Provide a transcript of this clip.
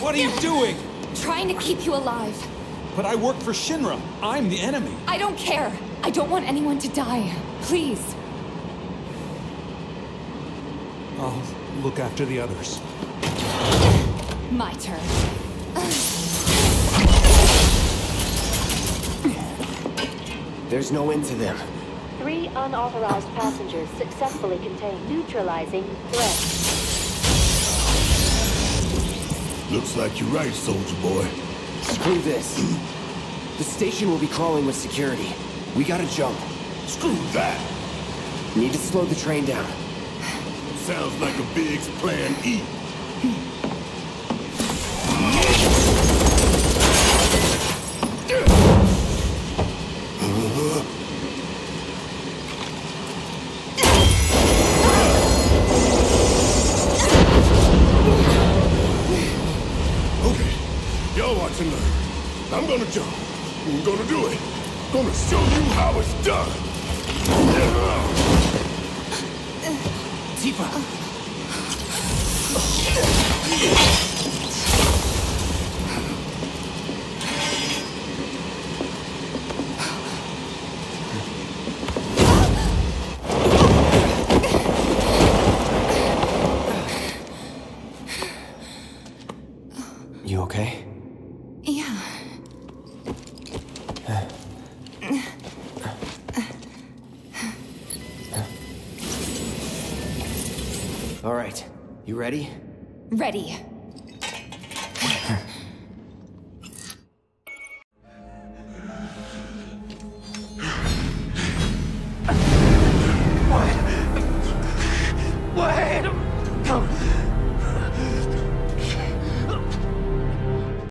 What are you doing? Trying to keep you alive. But I work for Shinra. I'm the enemy. I don't care. I don't want anyone to die. Please. I'll look after the others. My turn. There's no end to them. Three unauthorized passengers successfully contained. Neutralizing threat. Looks like you're right, soldier boy. Screw this. The station will be crawling with security. We gotta jump. Screw that! Need to slow the train down. Sounds like a Biggs plan E. I'm gonna jump. I'm gonna do it. Gonna show you how it's done. Tifa! You okay? All right. You ready? Ready.